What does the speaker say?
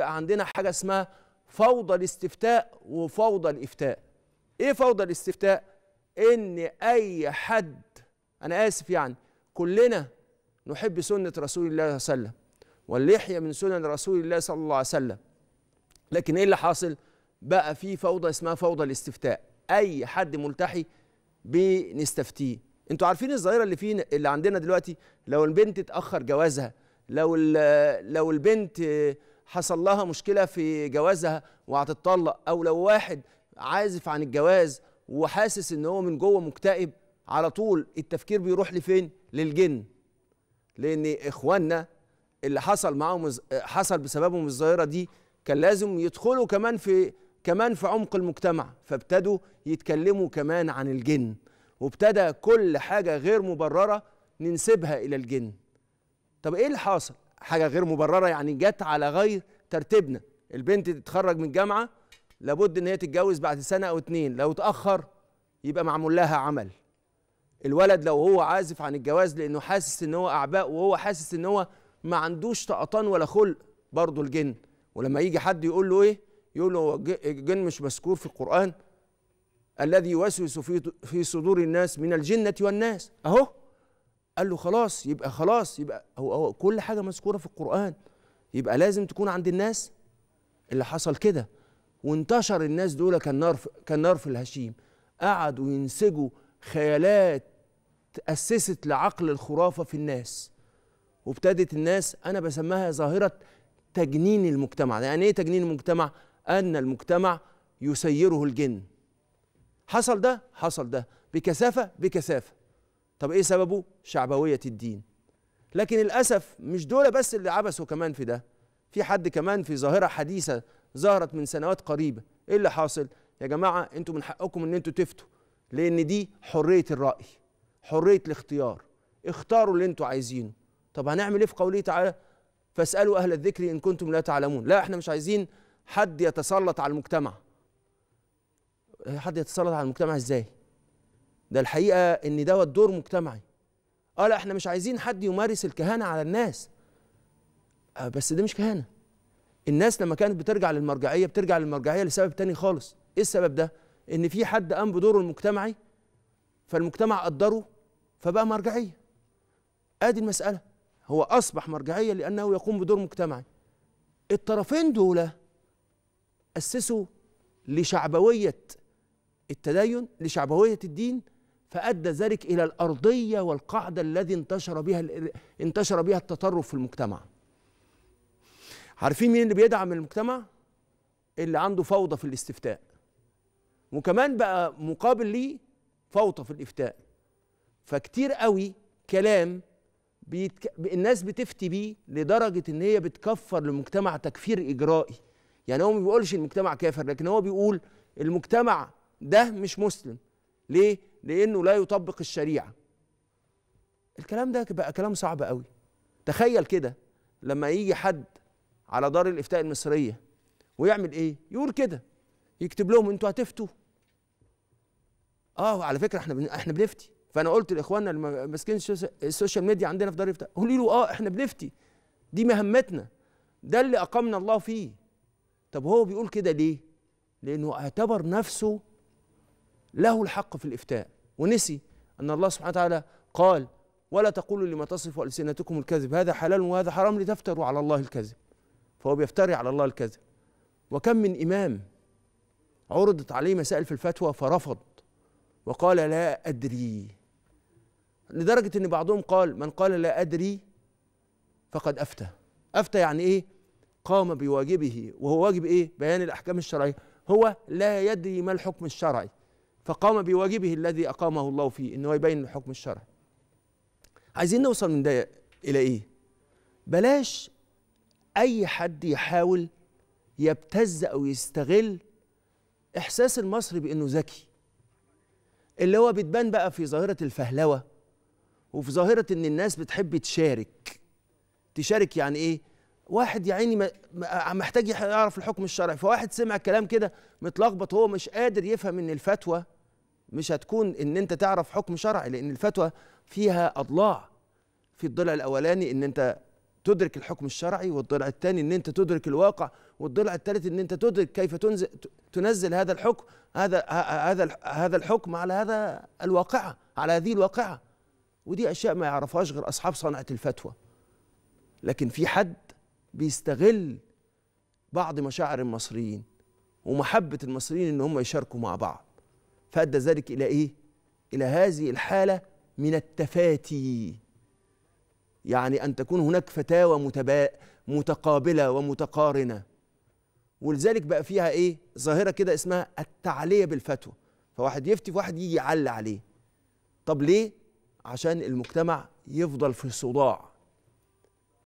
عندنا حاجة اسمها فوضى الاستفتاء وفوضى الإفتاء. إيه فوضى الاستفتاء؟ إن أي حد أنا آسف يعني كلنا نحب سنة رسول الله صلى الله عليه وسلم واللحيه من سنن رسول الله صلى الله عليه وسلم. لكن إيه اللي حاصل؟ بقى في فوضى اسمها فوضى الاستفتاء. أي حد ملتحي بنستفتيه. أنتوا عارفين الظاهرة اللي فينا اللي عندنا دلوقتي؟ لو البنت اتاخر جوازها لو لو البنت حصل لها مشكلة في جوازها وهتطلق أو لو واحد عازف عن الجواز وحاسس إن هو من جوه مكتئب على طول التفكير بيروح لفين؟ للجن. لأن إخواننا اللي حصل معاهم حصل بسببهم الظاهرة دي كان لازم يدخلوا كمان في كمان في عمق المجتمع فابتدوا يتكلموا كمان عن الجن. وابتدى كل حاجة غير مبررة ننسبها إلى الجن. طب إيه اللي حاصل؟ حاجة غير مبررة يعني جت على غير ترتيبنا. البنت تتخرج من الجامعة لابد إن هي تتجوز بعد سنة أو اتنين. لو اتأخر يبقى معمول لها عمل. الولد لو هو عازف عن الجواز لأنه حاسس إن هو أعباء وهو حاسس إن هو ما عندوش طقطان ولا خلق برضه الجن. ولما يجي حد يقول له إيه؟ يقول له الجن مش مذكور في القرآن؟ الذي يوسوس في في صدور الناس من الجنة والناس. أهو. قال له خلاص يبقى خلاص يبقى هو, هو كل حاجة مذكورة في القرآن. يبقى لازم تكون عند الناس اللي حصل كده. وانتشر الناس دول كالنار كالنار في الهشيم. قعدوا ينسجوا خيالات تأسست لعقل الخرافة في الناس. وابتدت الناس أنا بسميها ظاهرة تجنين المجتمع. يعني إيه تجنين المجتمع؟ أن المجتمع يسيره الجن. حصل ده؟ حصل ده. بكثافة؟ بكثافة. طب إيه سببه؟ شعبوية الدين لكن للأسف مش دول بس اللي عبثوا كمان في ده في حد كمان في ظاهرة حديثة ظهرت من سنوات قريبة إيه اللي حاصل؟ يا جماعة أنتوا من حقكم إن أنتوا تفتوا لأن دي حرية الرأي حرية الاختيار اختاروا اللي أنتوا عايزينه طب هنعمل إيه في قوله تعالى؟ فاسألوا أهل الذكر إن كنتم لا تعلمون لا إحنا مش عايزين حد يتسلط على المجتمع حد يتسلط على المجتمع إزاي؟ ده الحقيقة إن دوت دور مجتمعي. آه لا إحنا مش عايزين حد يمارس الكهانة على الناس. آه بس ده مش كهانة. الناس لما كانت بترجع للمرجعية بترجع للمرجعية لسبب تاني خالص. إيه السبب ده؟ إن في حد قام بدوره المجتمعي فالمجتمع قدره فبقى مرجعية. ادي المسألة. هو أصبح مرجعية لأنه يقوم بدور مجتمعي. الطرفين دول أسسوا لشعبوية التدين لشعبوية الدين فأدى ذلك إلى الأرضية والقاعده الذي انتشر بها انتشر بها التطرف في المجتمع. عارفين مين اللي بيدعم المجتمع؟ اللي عنده فوضى في الاستفتاء. وكمان بقى مقابل ليه فوضى في الافتاء. فكتير قوي كلام بيتك... الناس بتفتي بيه لدرجة إن هي بتكفر المجتمع تكفير إجرائي. يعني هو ما بيقولش المجتمع كافر لكن هو بيقول المجتمع ده مش مسلم. ليه؟ لأنه لا يطبق الشريعه. الكلام ده بقى كلام صعب قوي. تخيل كده لما يجي حد على دار الافتاء المصريه ويعمل إيه؟ يقول كده يكتب لهم أنتوا هتفتوا. آه على فكرة إحنا. إحنا بنفتي. فأنا قلت لإخواننا اللي ماسكين ال social media عندنا في دار الافتاء قولوا له آه إحنا بنفتي. دي مهمتنا. ده اللي اقامنا الله فيه. طب هو بيقول كده ليه؟ لأنه اعتبر نفسه له الحق في الإفتاء. ونسي أن الله سبحانه وتعالى قال ولا تقولوا لما تصف ألسنتكم الكذب هذا حلال وهذا حرام لتفتروا على الله الكذب. فهو بيفتري على الله الكذب. وكم من إمام عرضت عليه مسائل في الفتوى فرفض وقال لا أدري. لدرجة إن بعضهم قال من قال لا أدري فقد أفتى. أفتى يعني إيه؟ قام بواجبه وهو واجب إيه؟ بيان الأحكام الشرعية. هو لا يدري ما الحكم الشرعي. فقام بواجبه الذي أقامه الله فيه انه يبين الحكم الشرعي عايزين نوصل من ده إلى إيه؟ بلاش أي حد يحاول يبتز أو يستغل إحساس المصري بإنه ذكي. اللي هو بتبان بقى في ظاهرة الفهلوة وفي ظاهرة إن الناس بتحب تشارك. تشارك يعني إيه؟ واحد يا عيني محتاج يعرف الحكم الشرعي. فواحد سمع كلام كده متلخبط هو مش قادر يفهم إن الفتوى مش هتكون إن أنت تعرف حكم شرعي لأن الفتوى فيها أضلاع. في الضلع الأولاني إن أنت تدرك الحكم الشرعي والضلع الثاني إن أنت تدرك الواقع والضلع الثالث إن أنت تدرك كيف تنزل تنزل هذا الحكم هذا هذا هذا الحكم على هذا الواقعة على هذه الواقعة. ودي أشياء ما يعرفهاش غير أصحاب صنعة الفتوى. لكن في حد بيستغل بعض مشاعر المصريين ومحبة المصريين إن هم يشاركوا مع بعض. فأدى ذلك إلى إيه؟ إلى هذه الحالة من التفاتي. يعني أن تكون هناك فتاوى متبا... متقابلة ومتقارنة. ولذلك بقى فيها إيه؟ ظاهرة كده اسمها التعلية بالفتوى. فواحد يفتي وواحد يجي يعلي عليه. طب ليه؟ عشان المجتمع يفضل في صداع.